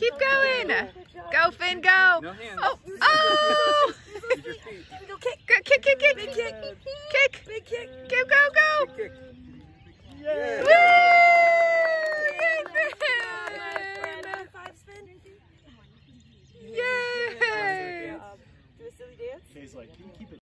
Keep going. Go, Finn, go. No hands. Oh, oh. kick. Kick, kick, kick. Big kick. Kick. Big kick. Go, go, go. Big kick. Yeah. Woo! Yay, Finn. Yay. Do a silly dance. He's like, you keep